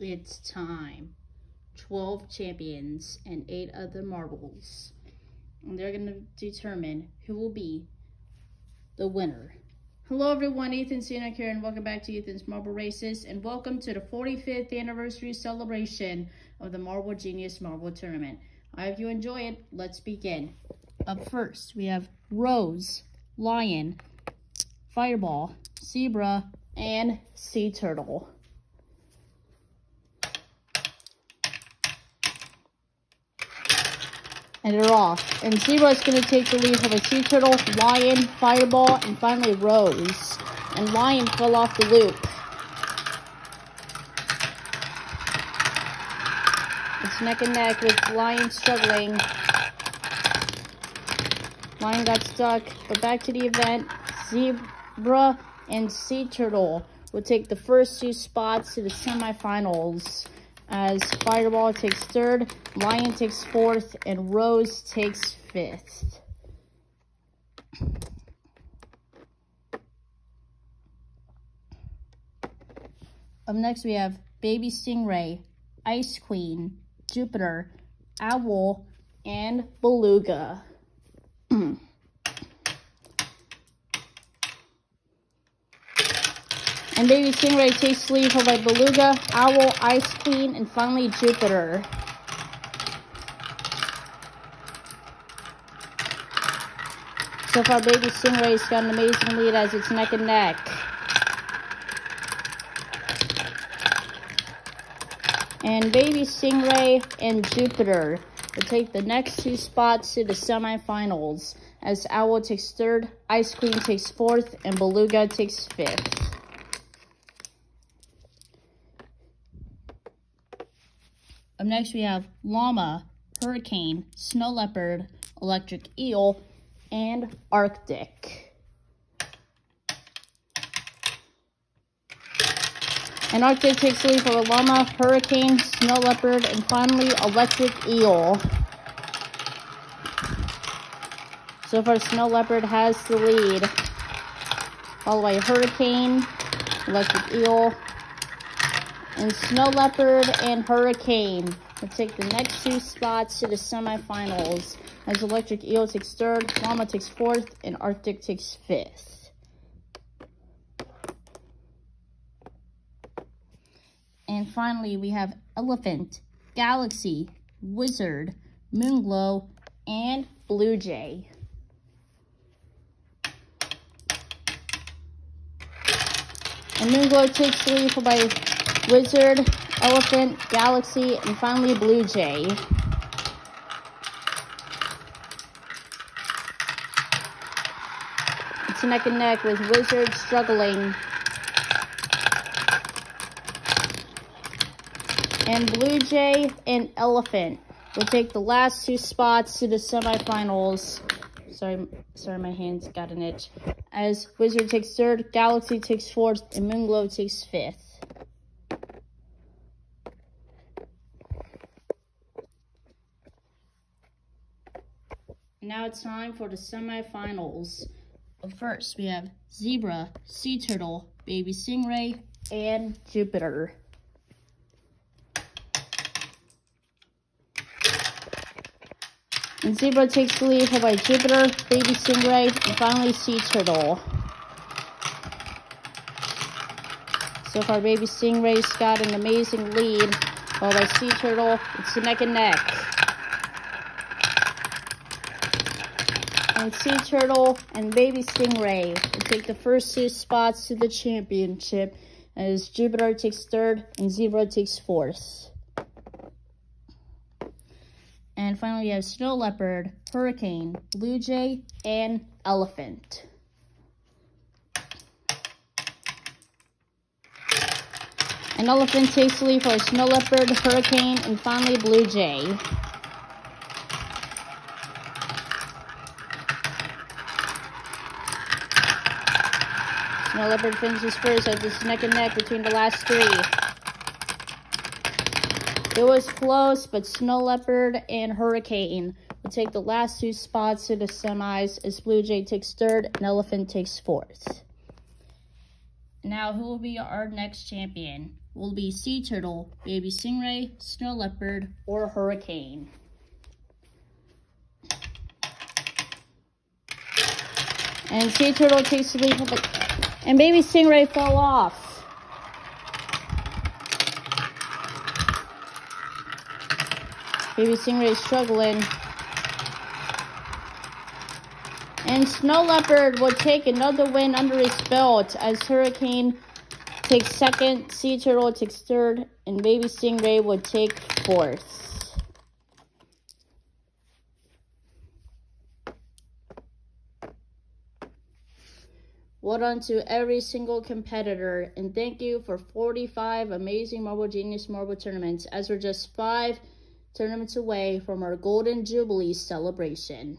it's time. 12 champions and 8 other marbles. And they're going to determine who will be the winner. Hello everyone, Ethan Sinek here and welcome back to Ethan's Marble Races and welcome to the 45th anniversary celebration of the Marble Genius Marble Tournament. I hope you enjoy it. Let's begin. Up first, we have Rose, Lion, Fireball, Zebra, and Sea Turtle. And they're off. And Zebra's going to take the lead from a Sea Turtle, Lion, Fireball, and finally Rose. And Lion fell off the loop. It's neck and neck with Lion struggling. Lion got stuck, but back to the event. Zebra and Sea Turtle will take the first two spots to the semifinals as Fireball takes third, Lion takes fourth, and Rose takes fifth. Up next, we have Baby Stingray, Ice Queen, Jupiter, Owl, and Beluga. And Baby Stingray takes lead followed by Beluga, Owl, Ice Queen, and finally Jupiter. So far, Baby Stingray's got an amazing lead as it's neck and neck. And Baby Stingray and Jupiter will take the next two spots to the semifinals as Owl takes third, Ice Queen takes fourth, and Beluga takes fifth. Up next, we have Llama, Hurricane, Snow Leopard, Electric Eel, and Arctic. And Arctic takes the lead for Llama, Hurricane, Snow Leopard, and finally Electric Eel. So far, Snow Leopard has the lead. Followed by Hurricane, Electric Eel, and Snow Leopard and Hurricane will take the next two spots to the semifinals as Electric Eel takes third, Llama takes fourth, and Arctic takes fifth. And finally, we have Elephant, Galaxy, Wizard, Moonglow, and Blue Jay. And Moonglow takes the lead by Wizard, Elephant, Galaxy, and finally Blue Jay. It's neck and neck with Wizard struggling. And Blue Jay and Elephant will take the last two spots to the semifinals. Sorry, sorry, my hands got an itch. As Wizard takes third, Galaxy takes fourth, and Moonglow takes fifth. Now it's time for the semifinals. First, we have Zebra, Sea Turtle, Baby Stingray, and Jupiter. And Zebra takes the lead, followed by Jupiter, Baby Stingray, and finally Sea Turtle. So far, Baby Stingray's got an amazing lead, while by Sea Turtle, it's neck and neck. And Sea Turtle and Baby Stingray will take the first two spots to the championship as Jupiter takes third and Zebra takes fourth. And finally, we have Snow Leopard, Hurricane, Blue Jay, and Elephant. An elephant takes the lead for Snow Leopard, Hurricane, and finally Blue Jay. Leopard finishes first as it's neck and neck between the last three. It was close, but Snow Leopard and Hurricane will take the last two spots to the semis as Blue Jay takes third and Elephant takes fourth. Now, who will be our next champion? will be sea turtle, baby stingray, snow leopard, or hurricane. And sea turtle takes the lead, and baby stingray fell off. Baby Stingray struggling. And Snow Leopard will take another win under his belt as Hurricane takes second, Sea Turtle takes third, and Baby Stingray will take fourth. Well done to every single competitor, and thank you for 45 amazing Marble Genius Marble tournaments, as we're just five tournaments away from our Golden Jubilee celebration.